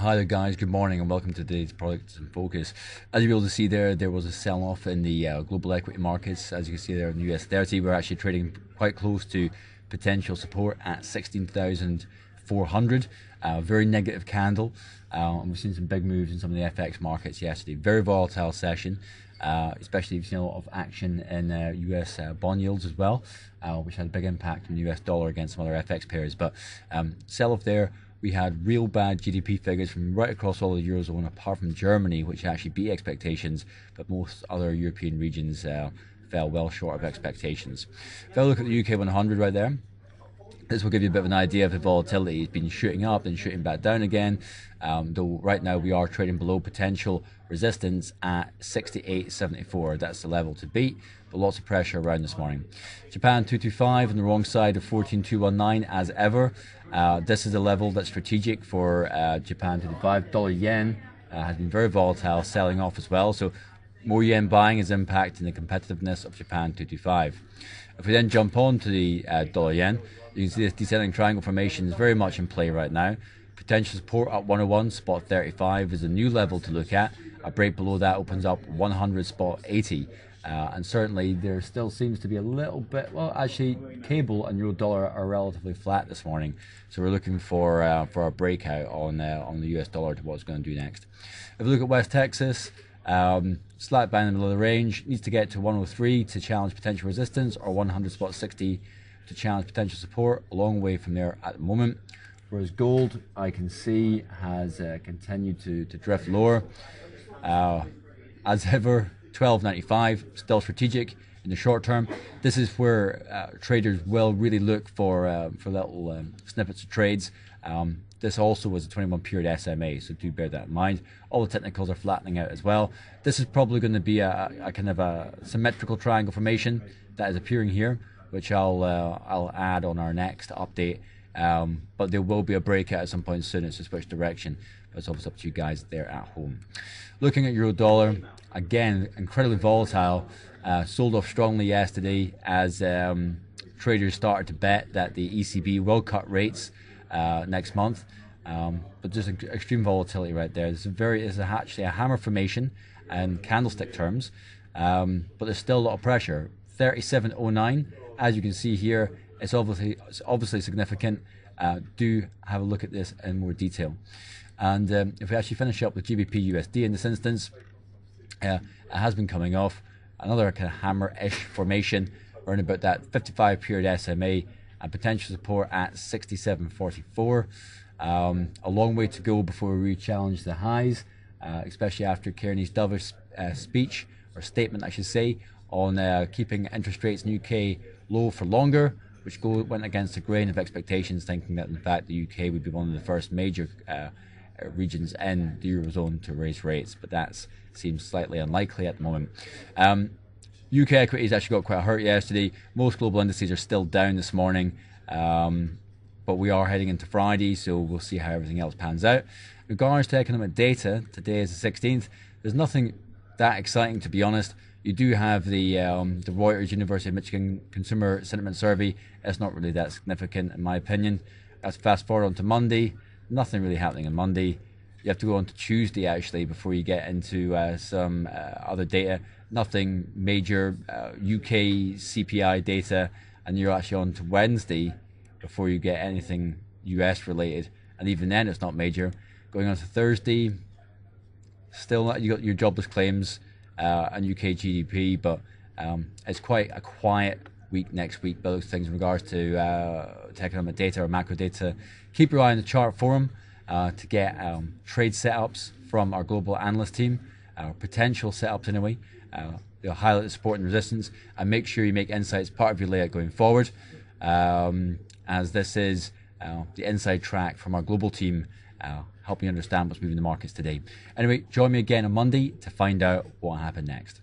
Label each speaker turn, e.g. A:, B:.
A: Hi there, guys. Good morning, and welcome to today's Products in Focus. As you're able to see there, there was a sell-off in the uh, global equity markets. As you can see there in the US 30, we're actually trading quite close to potential support at 16,400. Uh, very negative candle. Uh, and we've seen some big moves in some of the FX markets yesterday. Very volatile session. Uh, especially you've seen a lot of action in uh, US uh, bond yields as well, uh, which had a big impact on the US dollar against some other FX pairs. But um, sell off there. We had real bad GDP figures from right across all the Eurozone, apart from Germany, which actually beat expectations, but most other European regions uh, fell well short of expectations. If I look at the UK 100 right there, this will give you a bit of an idea of the volatility. It's been shooting up, then shooting back down again. Um, though right now we are trading below potential resistance at 68.74. That's the level to beat, but lots of pressure around this morning. Japan 225 on the wrong side of 14219 as ever. Uh, this is a level that's strategic for uh, Japan 225. Dollar yen uh, has been very volatile, selling off as well. So more yen buying is impacting the competitiveness of Japan 225. If we then jump on to the uh, dollar yen, you can see this descending triangle formation is very much in play right now. Potential support at 101, spot 35 is a new level to look at. A break below that opens up 100, spot 80. Uh, and certainly there still seems to be a little bit, well, actually, cable and euro dollar are relatively flat this morning. So we're looking for uh, for a breakout on uh, on the US dollar to what it's going to do next. If we look at West Texas, um, slight band in the middle of the range, needs to get to 103 to challenge potential resistance or 100 spot 60 to challenge potential support. A long way from there at the moment. Whereas gold, I can see, has uh, continued to, to drift lower. Uh, as ever, 12.95, still strategic in the short term. This is where uh, traders will really look for uh, for little um, snippets of trades. Um, this also was a 21 period SMA, so do bear that in mind. All the technicals are flattening out as well. This is probably going to be a, a kind of a symmetrical triangle formation that is appearing here which I'll uh, I'll add on our next update. Um, but there will be a breakout at some point soon. It's just which direction. But it's obviously up to you guys there at home. Looking at euro dollar, again, incredibly volatile. Uh, sold off strongly yesterday as um, traders started to bet that the ECB will cut rates uh, next month. Um, but just extreme volatility right there. It's a very, it's actually a hammer formation and candlestick terms, um, but there's still a lot of pressure. 37.09 as you can see here, it's obviously it's obviously significant. Uh, do have a look at this in more detail. And um, if we actually finish up with GBP USD in this instance, uh, it has been coming off another kind of hammer-ish formation around about that 55 period SMA and potential support at 67.44. Um, a long way to go before we re-challenge the highs, uh, especially after Carney's dovish uh, speech or statement, I should say, on uh, keeping interest rates in UK low for longer, which go, went against the grain of expectations, thinking that in fact the UK would be one of the first major uh, regions in the eurozone to raise rates, but that seems slightly unlikely at the moment. Um, UK equities actually got quite hurt yesterday. Most global indices are still down this morning, um, but we are heading into Friday, so we'll see how everything else pans out. Regards to economic data, today is the 16th. There's nothing that exciting, to be honest. You do have the um, the Reuters University of Michigan Consumer Sentiment Survey. It's not really that significant, in my opinion. Let's fast forward on to Monday. Nothing really happening on Monday. You have to go on to Tuesday actually before you get into uh, some uh, other data. Nothing major uh, UK CPI data, and you're actually on to Wednesday before you get anything US related. And even then, it's not major. Going on to Thursday, still not, you got your jobless claims uh, and UK GDP, but um, it's quite a quiet week next week. Those things in regards to, uh, to economic data or macro data. Keep your eye on the chart forum uh, to get um, trade setups from our global analyst team, our potential setups anyway. Uh, they'll highlight the support and resistance, and make sure you make insights part of your layout going forward. Um, as this is uh, the inside track from our global team uh, help you understand what's moving the markets today. Anyway, join me again on Monday to find out what happened next.